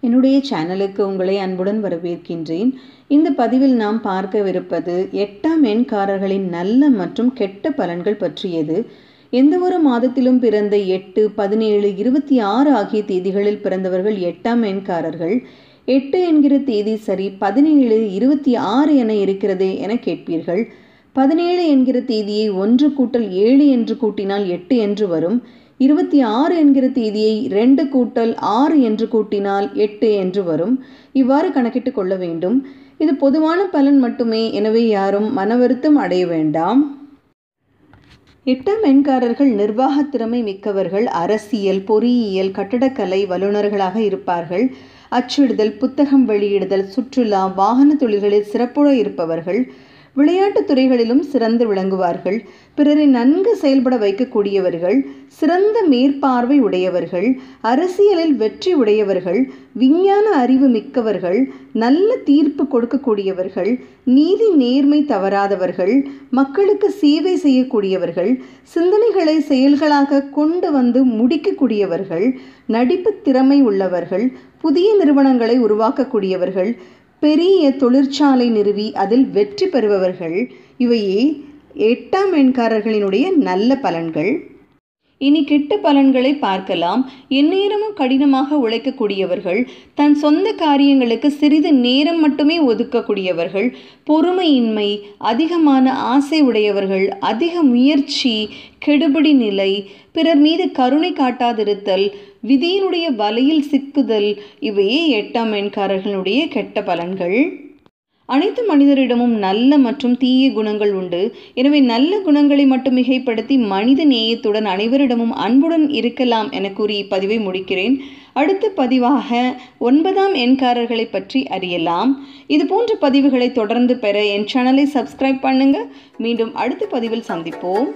என்னுடைய சேனலுக்கு உங்களை அன்புடன் வரவேற்கின்றேன். இந்த பதிவில் நாம் பார்க்கவிருப்பது எட்டாம் எண்காரர்களின் நல்ல மற்றும் கெட்ட பலன்கள் பற்றியது. எந்த ஒரு மாதத்திலும் பிறந்த எட்டு பதினேழு இருபத்தி ஆறு ஆகிய தேதிகளில் பிறந்தவர்கள் எட்டாம் எண்காரர்கள். எட்டு என்கிற தேதி சரி பதினேழு இருபத்தி ஆறு என இருக்கிறதே என கேட்பீர்கள். பதினேழு என்கிற தேதியை ஒன்று கூட்டல் ஏழு என்று கூட்டினால் எட்டு என்று வரும். இருபத்தி ஆறு என்கிற தேதியை ரெண்டு கூட்டல் ஆறு என்று கூட்டினால் எட்டு என்று வரும். இவ்வாறு கணக்கிட்டு கொள்ள வேண்டும். இது பொதுவான பலன் மட்டுமே. எனவே யாரும் மனவருத்தம் அடைய வேண்டாம். எட்டாம் எண்காரர்கள் நிர்வாக திறமை மிக்கவர்கள் அரசியல் பொறியியல் கட்டடக்கலை வல்லுநர்களாக இருப்பார்கள். அச்சிடுதல் புத்தகம் வெளியிடுதல் சுற்றுலா வாகன தொழில்களில் சிறப்புற இருப்பவர்கள். விளையாட்டுத் துறைகளிலும் சிறந்து விளங்குவார்கள். பிறரை நன்கு செயல்பட வைக்கக்கூடியவர்கள் சிறந்த மேற்பார்வை உடையவர்கள் அரசியலில் வெற்றி உடையவர்கள் விஞ்ஞான அறிவு மிக்கவர்கள் நல்ல தீர்ப்பு கொடுக்கக்கூடியவர்கள் நீதி நேர்மை தவறாதவர்கள் மக்களுக்கு சேவை செய்யக்கூடியவர்கள் சிந்தனைகளை செயல்களாக கொண்டு வந்து முடிக்கக்கூடியவர்கள் நடிப்பு திறமை உள்ளவர்கள் புதிய நிறுவனங்களை உருவாக்கக்கூடியவர்கள் பெரிய தொழிற்சாலை நிறுவி அதில் வெற்றி பெறுபவர்கள். இவையே எட்டாம் எண்காரர்களினுடைய நல்ல பலன்கள். இனி கெட்ட பலன்களை பார்க்கலாம். எந்நேரமும் கடினமாக உழைக்கக்கூடியவர்கள் தன் சொந்த காரியங்களுக்கு சிறிது நேரம் மட்டுமே ஒதுக்கக்கூடியவர்கள் பொறுமையின்மை அதிகமான ஆசை உடையவர்கள் அதிக முயற்சி கெடுபிடி நிலை பிறர் மீது கருணை காட்டாதிருத்தல் விதியினுடைய வலையில் சிக்குதல் இவையே எட்டாம் எண்காரர்களுடைய கெட்ட பலன்கள். அனைத்து மனிதரிடமும் நல்ல மற்றும் தீய குணங்கள் உண்டு. எனவே நல்ல குணங்களை மட்டும் மிகைப்படுத்தி மனித நேயத்துடன் அனைவரிடமும் அன்புடன் இருக்கலாம் என கூறி இப்பதிவை முடிக்கிறேன். அடுத்த பதிவாக ஒன்பதாம் எண்காரர்களை பற்றி அறியலாம். இது போன்ற பதிவுகளை தொடர்ந்து பெற என் சேனலை சப்ஸ்கிரைப் பண்ணுங்க. மீண்டும் அடுத்த பதிவில் சந்திப்போம்.